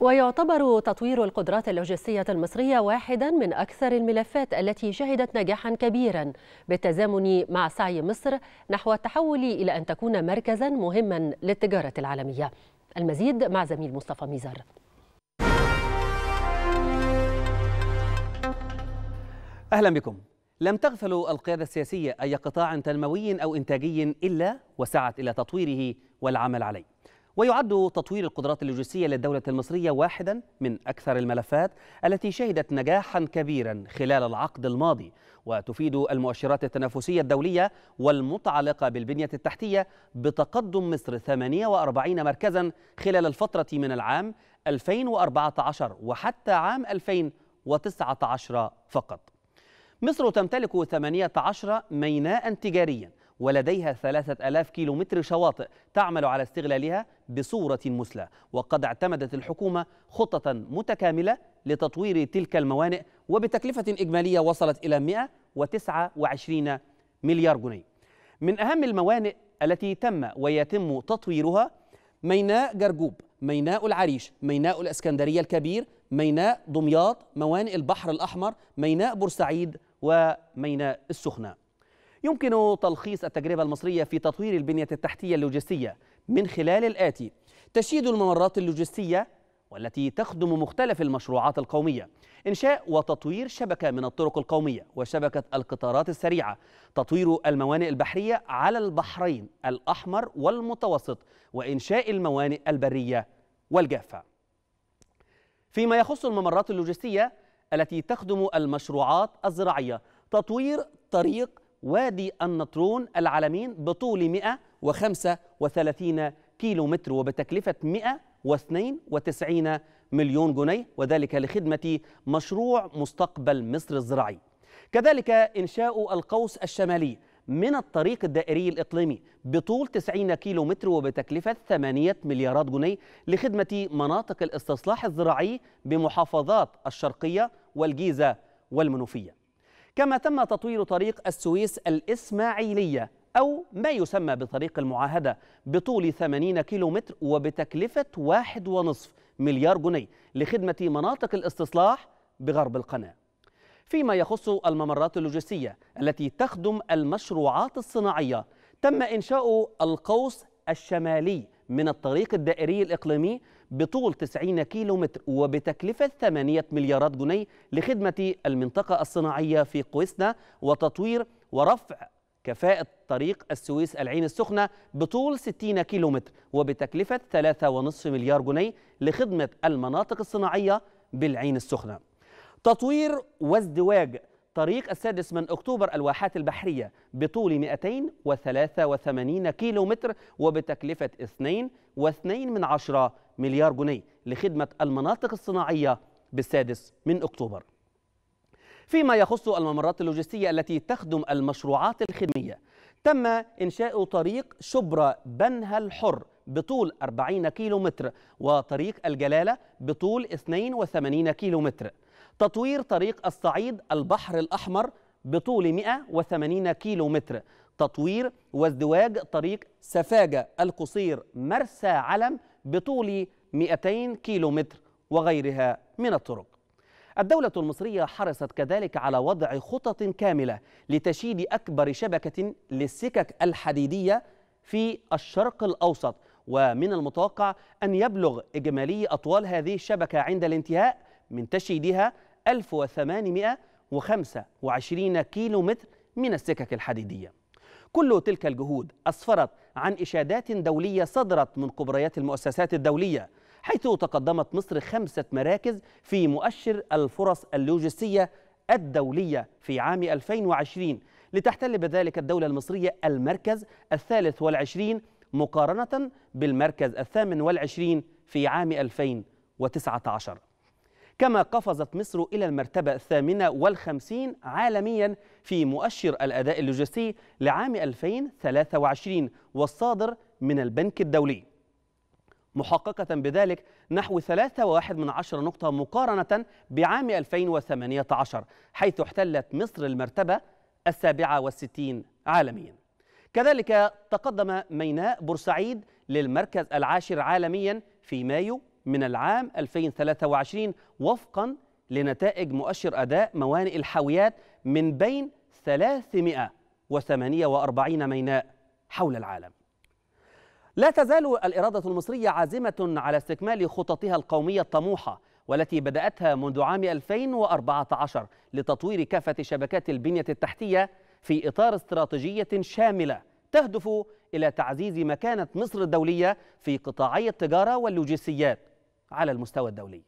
ويعتبر تطوير القدرات اللوجستية المصرية واحدا من أكثر الملفات التي شهدت نجاحا كبيرا. بالتزامن مع سعي مصر نحو التحول إلى أن تكون مركزا مهما للتجارة العالمية. المزيد مع زميل مصطفى ميزار. أهلا بكم. لم تغفل القيادة السياسية أي قطاع تنموي أو إنتاجي إلا وسعت إلى تطويره والعمل عليه. ويعد تطوير القدرات اللوجستية للدولة المصرية واحدا من أكثر الملفات التي شهدت نجاحا كبيرا خلال العقد الماضي وتفيد المؤشرات التنافسية الدولية والمتعلقة بالبنية التحتية بتقدم مصر 48 مركزا خلال الفترة من العام 2014 وحتى عام 2019 فقط. مصر تمتلك 18 ميناء تجاريا ولديها 3000 كيلومتر شواطئ تعمل على استغلالها بصورة مثلى وقد اعتمدت الحكومة خطة متكاملة لتطوير تلك الموانئ وبتكلفة إجمالية وصلت إلى 129 مليار جنيه. من أهم الموانئ التي تم ويتم تطويرها ميناء جرجوب ميناء العريش ميناء الإسكندرية الكبير ميناء دمياط موانئ البحر الأحمر ميناء بورسعيد وميناء السخنة. يمكن تلخيص التجربة المصرية في تطوير البنية التحتية اللوجستية من خلال الآتي. تشييد الممرات اللوجستية والتي تخدم مختلف المشروعات القومية. إنشاء وتطوير شبكة من الطرق القومية وشبكة القطارات السريعة. تطوير الموانئ البحرية على البحرين الأحمر والمتوسط وإنشاء الموانئ البرية والجافة. فيما يخص الممرات اللوجستية التي تخدم المشروعات الزراعية تطوير طريق وادي النطرون العالمين بطول 135 كيلو متر وبتكلفة 192 مليون جنيه وذلك لخدمة مشروع مستقبل مصر الزراعي. كذلك إنشاء القوس الشمالي من الطريق الدائري الإقليمي بطول 90 كيلو متر وبتكلفة 8 مليارات جنيه لخدمة مناطق الاستصلاح الزراعي بمحافظات الشرقية والجيزة والمنوفية. كما تم تطوير طريق السويس الإسماعيلية أو ما يسمى بطريق المعاهدة بطول 80 كيلو متر وبتكلفة واحد ونصف مليار جنيه لخدمة مناطق الاستصلاح بغرب القناة. فيما يخص الممرات اللوجستية التي تخدم المشروعات الصناعية تم إنشاء القوس الشمالي من الطريق الدائري الإقليمي بطول 90 كيلو متر وبتكلفة 8 مليارات جنيه لخدمة المنطقة الصناعية في قويسنا وتطوير ورفع كفاءة طريق السويس العين السخنة بطول 60 كيلو متر وبتكلفة 3.5 مليار جنيه لخدمة المناطق الصناعية بالعين السخنة. تطوير وازدواج طريق السادس من أكتوبر الواحات البحرية بطول 283 كيلو متر وبتكلفة 2.2 من عشرة مليار جنيه لخدمة المناطق الصناعية بالسادس من أكتوبر. فيما يخص الممرات اللوجستية التي تخدم المشروعات الخدمية تم إنشاء طريق شبرا بنها الحر بطول 40 كيلو متر وطريق الجلالة بطول 82 كيلو متر تطوير طريق الصعيد البحر الأحمر بطول 180 كيلو متر تطوير وازدواج طريق سفاجة القصير مرسى علم بطول 200 كيلو متر وغيرها من الطرق. الدولة المصرية حرصت كذلك على وضع خطط كاملة لتشييد أكبر شبكة للسكك الحديدية في الشرق الأوسط ومن المتوقع أن يبلغ إجمالي أطوال هذه الشبكة عند الانتهاء من تشييدها 1825 كيلو متر من السكك الحديدية. كل تلك الجهود أسفرت عن إشادات دولية صدرت من كبريات المؤسسات الدولية حيث تقدمت مصر خمسة مراكز في مؤشر الفرص اللوجستية الدولية في عام 2020 لتحتل بذلك الدولة المصرية المركز الثالث والعشرين مقارنة بالمركز الثامن والعشرين في عام 2019 كما قفزت مصر إلى المرتبة الثامنة والخمسين عالميا في مؤشر الأداء اللوجستي لعام 2023 والصادر من البنك الدولي. محققة بذلك نحو 3.1 من عشر نقطة مقارنة بعام 2018 حيث احتلت مصر المرتبة السابعة والستين عالميا. كذلك تقدم ميناء بورسعيد للمركز العاشر عالميا في مايو من العام 2023 وفقا لنتائج مؤشر أداء موانئ الحاويات من بين 348 ميناء حول العالم. لا تزال الإرادة المصرية عازمة على استكمال خططها القومية الطموحة والتي بدأتها منذ عام 2014 لتطوير كافة شبكات البنية التحتية في إطار استراتيجية شاملة تهدف إلى تعزيز مكانة مصر الدولية في قطاعي التجارة واللوجستيات. على المستوى الدولي.